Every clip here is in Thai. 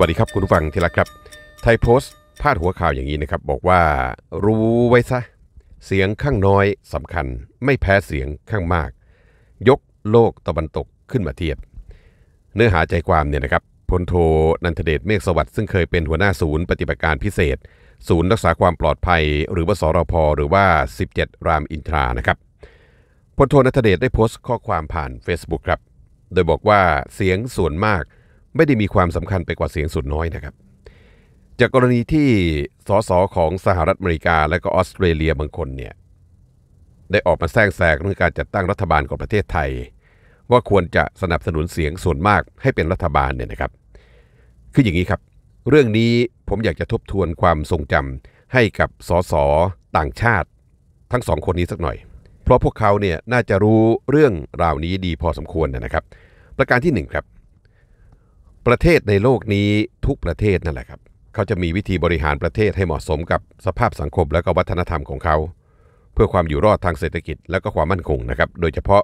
วัสดีครับคุณผู้ฟังที่รักครับ ไทยโพสต์พาดหัวข่าวอย่างนี้นะครับ บอกว่ารู้ไว้ซะ เสียงข้างน้อยสำคัญ ไม่แพ้เสียงข้างมาก ยกโลกตะวันตกขึ้นมาเทียบ เนื้อหาใจความเนี่ยนะครับพลโทนันทเดชเมฆสวัสดิ์ซึ่งเคยเป็นหัวหน้าศูนย์ปฏิบัติการพิเศษ ศูนย์รักษาความปลอดภัย หรือว่าสรพหรือว่า 17 รามอินทรานะครับพลโทนันทเดชได้โพสต์ข้อความผ่าน Facebook ครับ โดยบอกว่าเสียงส่วนมาก ไม่ได้มีความสำคัญไปกว่าเสียงส่วนน้อยนะครับ จากกรณีที่สสของสหรัฐอเมริกาและก็ออสเตรเลียบางคนเนี่ยได้ออกมาแทรกแซงเรื่องการจัดตั้งรัฐบาลของประเทศไทย ว่าควรจะสนับสนุนเสียงส่วนมากให้เป็นรัฐบาลเนี่ยนะครับ คืออย่างนี้ครับ เรื่องนี้ผมอยากจะทบทวนความทรงจำให้กับสสต่างชาติ ทั้งสองคนนี้สักหน่อย เพราะพวกเขาเนี่ยน่าจะรู้เรื่องราวนี้ดีพอสมควรนะครับ ประการที่หนึ่งครับ ประเทศในโลกนี้ทุกประเทศนั่นแหละครับ เขาจะมีวิธีบริหารประเทศให้เหมาะสมกับสภาพสังคมและก็วัฒนธรรมของเขา เพื่อความอยู่รอดทางเศรษฐกิจและก็ความมั่นคงนะครับ โดยเฉพาะ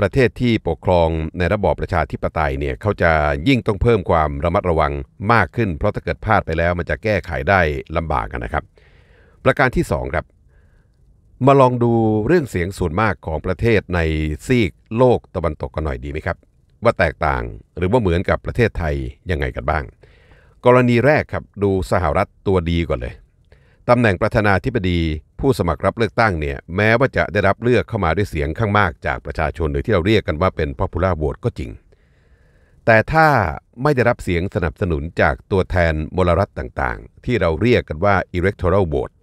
ประเทศที่ปกครองในระบอบประชาธิปไตยเนี่ยเขาจะยิ่งต้องเพิ่มความระมัดระวังมากขึ้น เพราะถ้าเกิดพลาดไปแล้ว มันจะแก้ไขได้ลำบากนะครับ ประการที่ 2 ครับ มาลองดูเรื่องเสียงส่วนมากของประเทศในซีกโลกตะวันตกกันหน่อยดีไหมครับ ว่าแตกต่างหรือว่าเหมือนกับประเทศไทยยังไงกันบ้าง กรณีแรกครับดูสหรัฐตัวดีก่อนเลยตำแหน่งประธานาธิบดีผู้สมัครรับเลือกตั้งเนี่ยแม้ว่าจะได้รับเลือกเข้ามาด้วยเสียงข้างมากจากประชาชนหรือที่เราเรียกกันว่าเป็น popular vote ก็จริง แต่ถ้าไม่ได้รับเสียงสนับสนุนจากตัวแทนมลรัฐต่างๆ ที่เราเรียกกันว่า electoral vote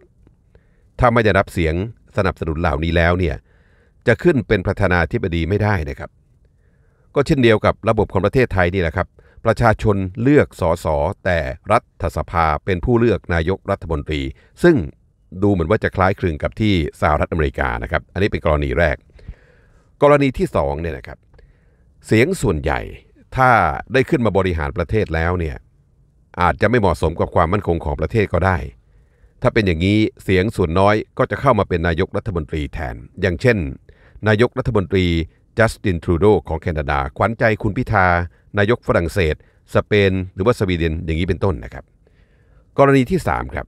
ถ้าไม่ได้รับเสียงสนับสนุนเหล่านี้แล้วเนี่ยจะขึ้นเป็นประธานาธิบดีไม่ได้นะครับ ก็เช่นเดียวกับระบบของประเทศไทยนี่แหละครับ ประชาชนเลือกสสแต่รัฐสภาเป็นผู้เลือกนายกรัฐมนตรี ซึ่งดูเหมือนว่าจะคล้ายคลึงกับที่สหรัฐอเมริกานะครับ อันนี้เป็นกรณีแรก กรณีที่2เนี่ยนะครับ เสียงส่วนใหญ่ถ้าได้ขึ้นมาบริหารประเทศแล้วเนี่ยอาจจะไม่เหมาะสมกับความมั่นคงของประเทศก็ได้ ถ้าเป็นอย่างนี้เสียงส่วนน้อยก็จะเข้ามาเป็นนายกรัฐมนตรีแทน อย่างเช่น นายกรัฐมนตรี จัสตินทรูโดของแคนาดา ขวัญใจคุณพิธา นายกฝรั่งเศส สเปน หรือว่าสวีเดนอย่างนี้เป็นต้นนะครับ กรณีที่ 3 ครับ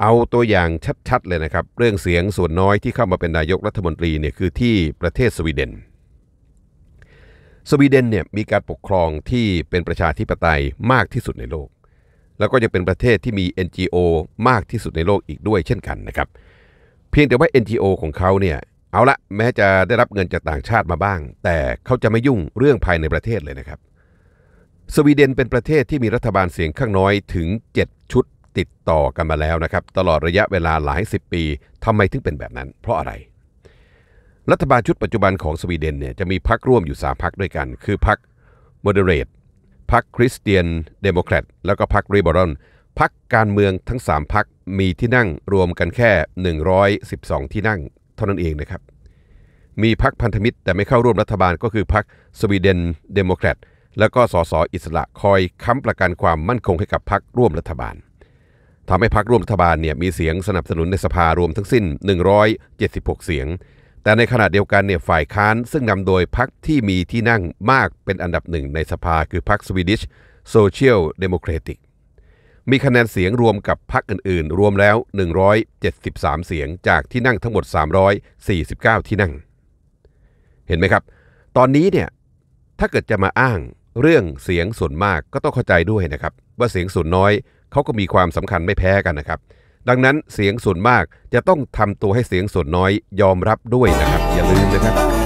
เอาตัวอย่างชัดๆเลยนะครับ เรื่องเสียงส่วนน้อยที่เข้ามาเป็นนายกรัฐมนตรีเนี่ยคือที่ประเทศสวีเดน สวีเดนเนี่ยมีการปกครองที่เป็นประชาธิปไตยมากที่สุดในโลก แล้วก็จะเป็นประเทศที่มี NGO มากที่สุดในโลกอีกด้วยเช่นกันนะครับ เพียงแต่ว่า NGO ของเขาเนี่ย เอาละแม้จะได้รับเงินจากต่างชาติมาบ้าง แต่เขาจะไม่ยุ่งเรื่องภายในประเทศเลยนะครับ สวีเดนเป็นประเทศที่มีรัฐบาลเสียงข้างน้อยถึง 7 ชุดติดต่อกันมาแล้วนะครับ ตลอดระยะเวลาหลายสิบปีทำไมถึงเป็นแบบนั้น เพราะอะไร รัฐบาลชุดปัจจุบันของสวีเดนเนี่ยจะมีพรรคร่วมอยู่ 3พรรคด้วยกัน คือพรรคโมเดเรตพรรคคริสเตียนเดโมแครตแล้วก็พรรคลิเบอรัลพรรคการเมืองทั้ง 3พรรคมีที่นั่งรวมกันแค่ 112 ที่นั่ง เท่านั้นเองนะครับ มีพรรคพันธมิตรแต่ไม่เข้าร่วมรัฐบาลก็คือพรรคสวีเดนเดโมแครตแล้วก็สสอิสระคอยค้ำประกันความมั่นคงให้กับพรรคร่วมรัฐบาลทำให้พรรคร่วมรัฐบาลเนี่ยมีเสียงสนับสนุนในสภารวมทั้งสิ้น 176 เสียง แต่ในขณะเดียวกันเนี่ยฝ่ายค้านซึ่งนำโดยพรรคที่มีที่นั่งมากเป็นอันดับหนึ่งในสภาคือพรรคสวีดิชโซเชียลเดโมแครติก มีคะแนนเสียงรวมกับพรรคอื่น ๆ รวมแล้ว 173 เสียงจากที่นั่งทั้งหมด 349 ที่นั่ง เห็นไหมครับ ตอนนี้เนี่ยถ้าเกิดจะมาอ้างเรื่องเสียงส่วนมากก็ต้องเข้าใจด้วยนะครับ ว่าเสียงส่วนน้อยเขาก็มีความสำคัญไม่แพ้กันนะครับ ดังนั้นเสียงส่วนมากจะต้องทำตัวให้เสียงส่วนน้อยยอมรับด้วยนะครับ อย่าลืมนะครับ